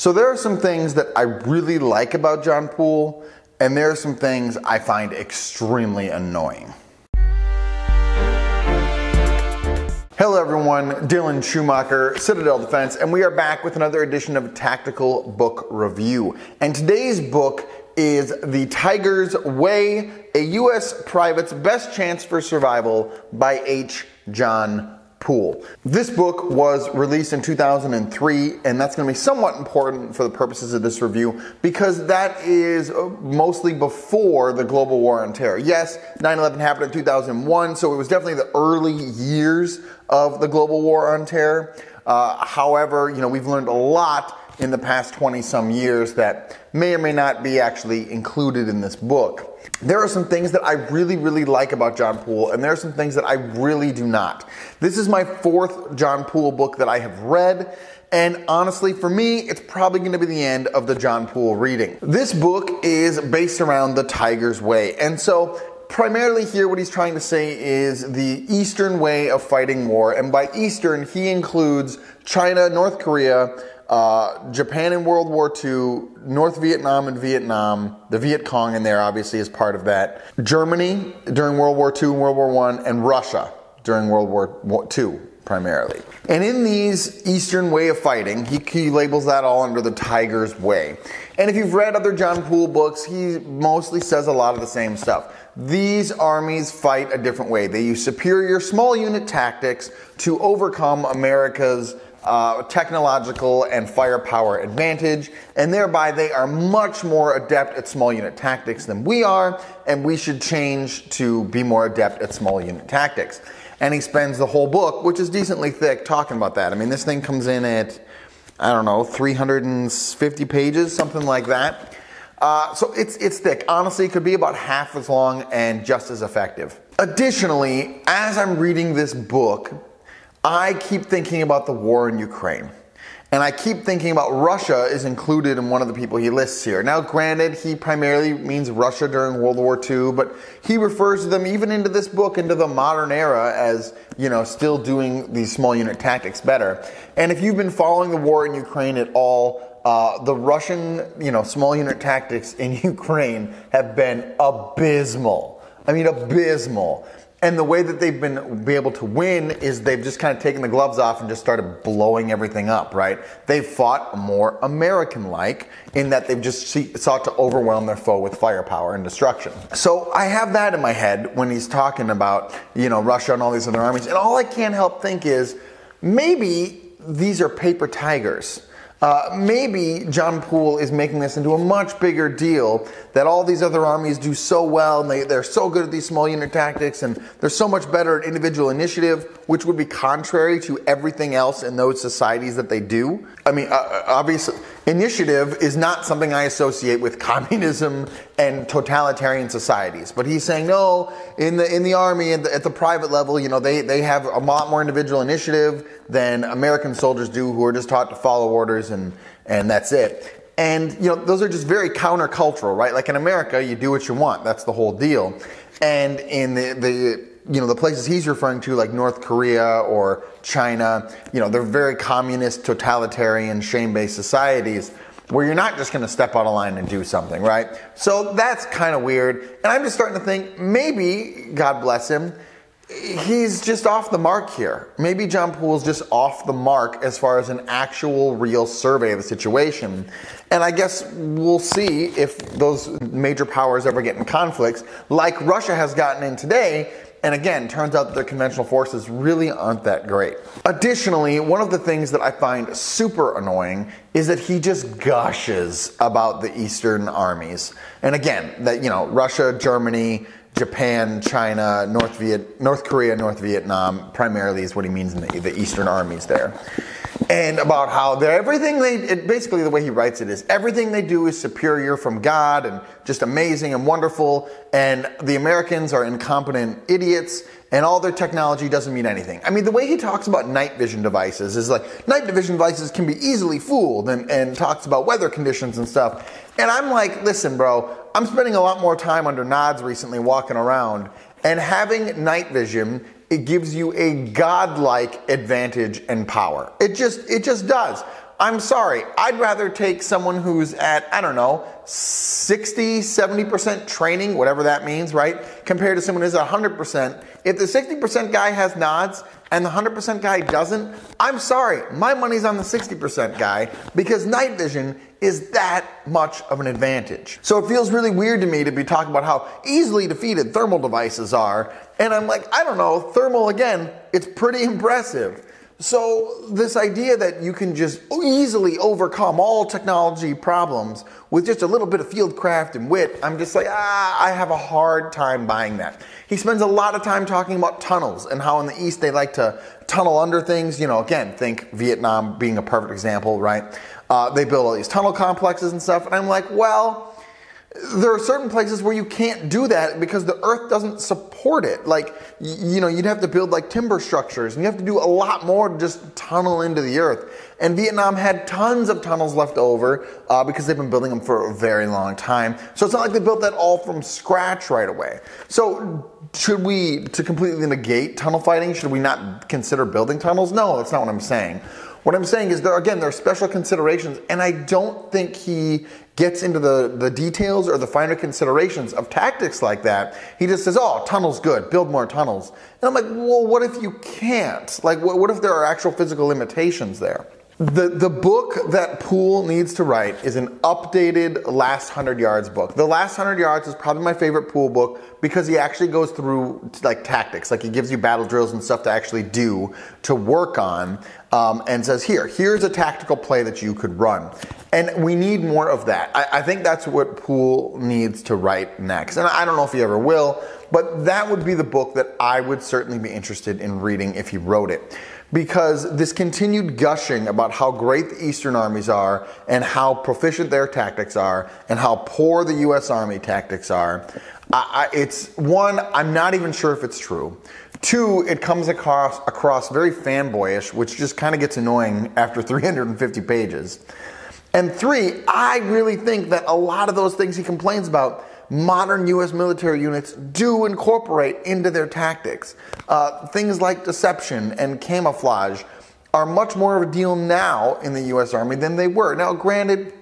So there are some things that I really like about John Poole, and there are some things I find extremely annoying. Hello everyone, Dylan Schumacher, Citadel Defense, and we are back with another edition of Tactical Book Review. And today's book is The Tiger's Way, a U.S. private's best chance for survival by H. John Poole. This book was released in 2003, and that's going to be somewhat important for the purposes of this review because that is uh, mostly before the global war on terror. Yes, 9 11 happened in 2001, so it was definitely the early years of the global war on terror. Uh, however, you know, we've learned a lot in the past 20 some years that may or may not be actually included in this book. There are some things that I really, really like about John Poole, and there are some things that I really do not. This is my fourth John Poole book that I have read, and honestly, for me, it's probably going to be the end of the John Poole reading. This book is based around the Tiger's Way, and so primarily here what he's trying to say is the Eastern way of fighting war, and by Eastern, he includes China, North Korea, uh, Japan in World War II, North Vietnam and Vietnam, the Viet Cong in there obviously is part of that. Germany during World War II and World War I, and Russia during World War II primarily. And in these Eastern way of fighting, he, he, labels that all under the Tiger's Way. And if you've read other John Poole books, he mostly says a lot of the same stuff. These armies fight a different way. They use superior small unit tactics to overcome America's uh, technological and firepower advantage, and thereby they are much more adept at small unit tactics than we are, and we should change to be more adept at small unit tactics. And he spends the whole book, which is decently thick, talking about that. I mean, this thing comes in at, I don't know, 350 pages, something like that. Uh, so it's, it's thick. Honestly, it could be about half as long and just as effective. Additionally, as I'm reading this book, I keep thinking about the war in Ukraine. And I keep thinking about Russia is included in one of the people he lists here. Now, granted, he primarily means Russia during World War II, but he refers to them even into this book, into the modern era, as, you know, still doing these small unit tactics better. And if you've been following the war in Ukraine at all, uh, the Russian, you know, small unit tactics in Ukraine have been abysmal. I mean, abysmal. And the way that they've been be able to win is they've just kind of taken the gloves off and just started blowing everything up, right? They've fought more American-like in that they've just see, sought to overwhelm their foe with firepower and destruction. So I have that in my head when he's talking about, you know, Russia and all these other armies. And all I can't help think is maybe these are paper tigers uh, maybe John Poole is making this into a much bigger deal that all these other armies do so well and they, they're so good at these small unit tactics and they're so much better at individual initiative, which would be contrary to everything else in those societies that they do. I mean, uh, uh obviously, initiative is not something I associate with communism and totalitarian societies. But he's saying no, in the in the army at the, at the private level, you know, they they have a lot more individual initiative than American soldiers do, who are just taught to follow orders and and that's it. And you know, those are just very countercultural, right? Like in America, you do what you want. That's the whole deal. And in the the you know the places he's referring to like north korea or china you know they're very communist totalitarian shame-based societies where you're not just going to step out of line and do something right? So that's kind of weird. And i'm just starting to think maybe god bless him he's just off the mark here. Maybe john poole's just off the mark as far as an actual real survey of the situation. And i guess we'll see if those major powers ever get in conflicts like russia has gotten in today and again, turns out that their conventional forces really aren't that great. Additionally, one of the things that I find super annoying is that he just gushes about the Eastern armies. And again, that, you know, Russia, Germany, Japan, China, North, Viet, North Korea, North Vietnam, primarily is what he means in the, the Eastern armies there and about how everything they it, basically the way he writes it is everything they do is superior from God and just amazing and wonderful, and the Americans are incompetent idiots. And all their technology doesn't mean anything. I mean, the way he talks about night vision devices is like night vision devices can be easily fooled and, and talks about weather conditions and stuff. And I'm like, listen, bro, I'm spending a lot more time under nods recently walking around, and having night vision it gives you a godlike advantage and power. It just it just does. I'm sorry, I'd rather take someone who's at, I don't know, 60, 70% training, whatever that means, right? Compared to someone who's at 100%. If the 60% guy has nods and the 100% guy doesn't, I'm sorry, my money's on the 60% guy because night vision is that much of an advantage. So it feels really weird to me to be talking about how easily defeated thermal devices are. And I'm like, I don't know, thermal again, it's pretty impressive. So, this idea that you can just easily overcome all technology problems with just a little bit of fieldcraft and wit, I'm just like, ah, I have a hard time buying that. He spends a lot of time talking about tunnels and how in the East they like to tunnel under things. You know, again, think Vietnam being a perfect example, right? Uh, they build all these tunnel complexes and stuff, and I'm like, well, there are certain places where you can't do that because the earth doesn't support it. Like, you know, you'd have to build like timber structures and you have to do a lot more to just tunnel into the earth. And Vietnam had tons of tunnels left over uh, because they've been building them for a very long time. So it's not like they built that all from scratch right away. So should we, to completely negate tunnel fighting, should we not consider building tunnels? No, that's not what I'm saying. What I'm saying is there again there are special considerations, and I don't think he gets into the, the details or the finer considerations of tactics like that. He just says, "Oh, tunnels good, build more tunnels." And I'm like, "Well, what if you can't? Like, what, what if there are actual physical limitations there?" The, the book that Poole needs to write is an updated Last 100 Yards book. The Last 100 Yards is probably my favorite Poole book because he actually goes through like tactics, like he gives you battle drills and stuff to actually do, to work on, um, and says, here, here's a tactical play that you could run. And we need more of that. I, I think that's what Poole needs to write next. And I don't know if he ever will, but that would be the book that I would certainly be interested in reading if he wrote it because this continued gushing about how great the Eastern armies are and how proficient their tactics are and how poor the U.S. Army tactics are, I, I, it's one, I'm not even sure if it's true. Two, it comes across, across very fanboyish, which just kind of gets annoying after 350 pages. And three, I really think that a lot of those things he complains about modern U.S. military units do incorporate into their tactics. Uh, things like deception and camouflage are much more of a deal now in the U.S. Army than they were. Now, granted,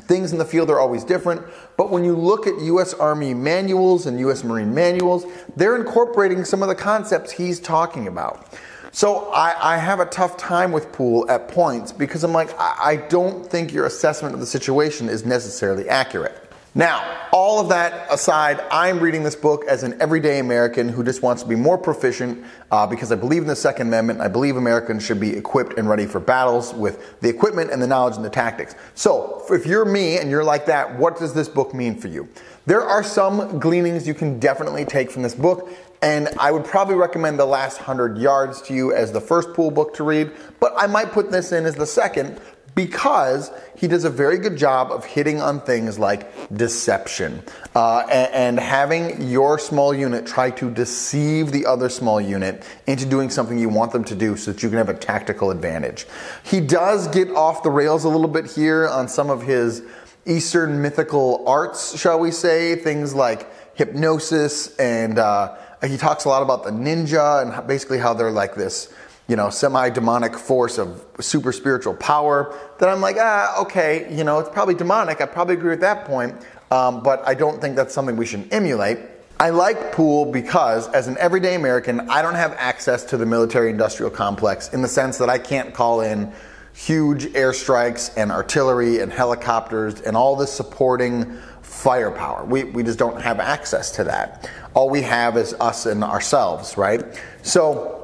things in the field are always different, but when you look at U.S. Army manuals and U.S. Marine manuals, they're incorporating some of the concepts he's talking about. So I, I, have a tough time with Poole at points because I'm like, I, I don't think your assessment of the situation is necessarily accurate. Now, all of that aside, I'm reading this book as an everyday American who just wants to be more proficient uh, because I believe in the Second Amendment. I believe Americans should be equipped and ready for battles with the equipment and the knowledge and the tactics. So, if you're me and you're like that, what does this book mean for you? There are some gleanings you can definitely take from this book, and I would probably recommend The Last Hundred Yards to you as the first Poole book to read, but I might put this in as the second because he does a very good job of hitting on things like deception uh, and, and, having your small unit try to deceive the other small unit into doing something you want them to do so that you can have a tactical advantage. He does get off the rails a little bit here on some of his Eastern mythical arts, shall we say, things like hypnosis, and uh, he talks a lot about the ninja and basically how they're like this you know, semi demonic force of super spiritual power, then I'm like, ah, okay, you know, it's probably demonic. I probably agree with that point, um, but I don't think that's something we should emulate. I like Poole because, as an everyday American, I don't have access to the military industrial complex in the sense that I can't call in huge airstrikes and artillery and helicopters and all the supporting firepower. We, we just don't have access to that. All we have is us and ourselves, right? So,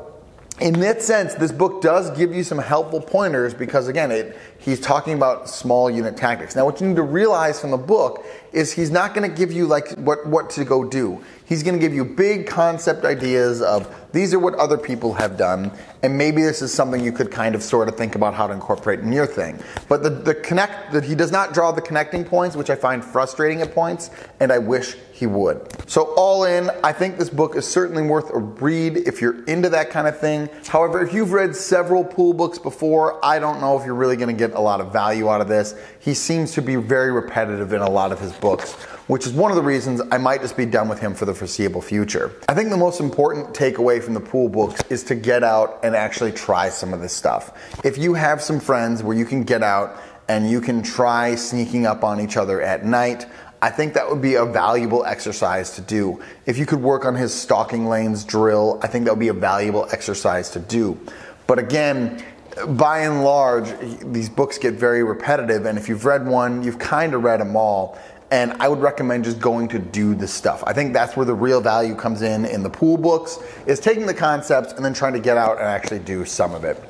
in that sense, this book does give you some helpful pointers because, again, it, he's talking about small unit tactics. Now, what you need to realize from the book is he's not going to give you like what, what to go do. He's going to give you big concept ideas of these are what other people have done, and maybe this is something you could kind of sort of think about how to incorporate in your thing. But the, the connect that he does not draw the connecting points, which I find frustrating at points, and I wish he would. So all in, I think this book is certainly worth a read if you're into that kind of thing. However, if you've read several Poole books before, I don't know if you're really going to get a lot of value out of this. He seems to be very repetitive in a lot of his books, which is one of the reasons I might just be done with him for the foreseeable future. I think the most important takeaway from the Poole books is to get out and actually try some of this stuff. If you have some friends where you can get out and you can try sneaking up on each other at night, I think that would be a valuable exercise to do. If you could work on his stalking lanes drill, I think that would be a valuable exercise to do. But again, by and large, these books get very repetitive, and if you've read one, you've kind of read them all. And I would recommend just going to do the stuff. I think that's where the real value comes in in the Poole books, is taking the concepts and then trying to get out and actually do some of it.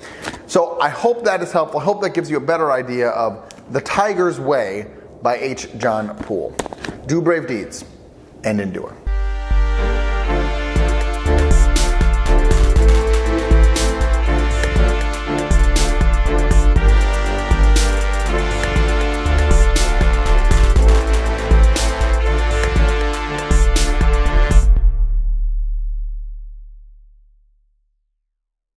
So I hope that is helpful. I hope that gives you a better idea of the Tiger's Way by H. John Poole. Do brave deeds and endure.